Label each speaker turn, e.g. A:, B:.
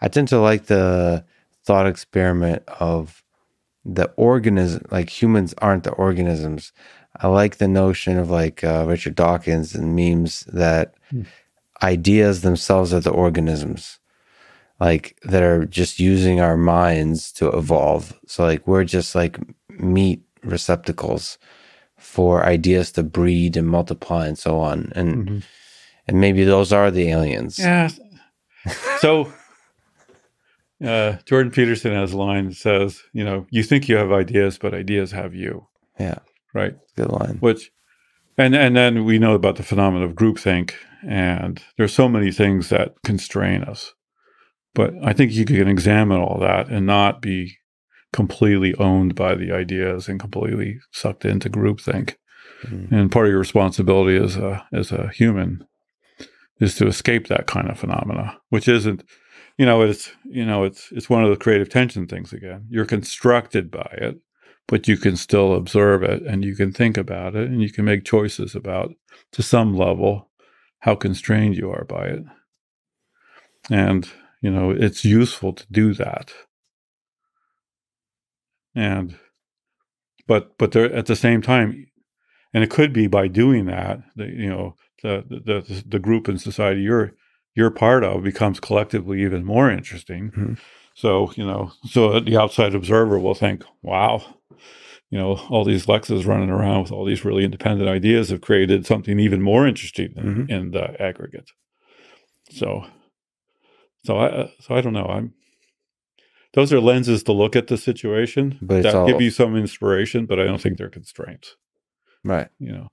A: I tend to like the thought experiment of the organism, like humans aren't the organisms. I like the notion of like uh, Richard Dawkins and memes that
B: Hmm.
A: ideas themselves are the organisms, like that are just using our minds to evolve. So like we're just like meat receptacles for ideas to breed and multiply and so on. And
B: Mhm.
A: and maybe those are the aliens.
B: Yeah. So uh, Jordan Peterson has a line that says, you know, you think you have ideas, but ideas have you,
A: Yeah,
B: right?
A: good line.
B: Which, and and then we know about the phenomenon of groupthink, and there's so many things that constrain us. But I think you can examine all that and not be completely owned by the ideas and completely sucked into groupthink.
A: Mhm.
B: And part of your responsibility as a as a human is to escape that kind of phenomena, which isn't, you know, it's you know, it's it's one of the creative tension things again. You're constructed by it, but you can still observe it and you can think about it and you can make choices about to some level how constrained you are by it. And, you know, it's useful to do that. And but but there at the same time and it could be by doing that that you know the the the group and society you're you're part of becomes collectively even more interesting.
A: Mhm.
B: So you know, so the outside observer will think, "Wow, you know, all these Lexes running around with all these really independent ideas have created something even more interesting in,
A: Mhm.
B: in the aggregate." So, so I so I don't know. I'm those are lenses to look at the situation
A: But
B: that
A: all-
B: give you some inspiration, but I don't think they're constraints
A: Right.
B: you know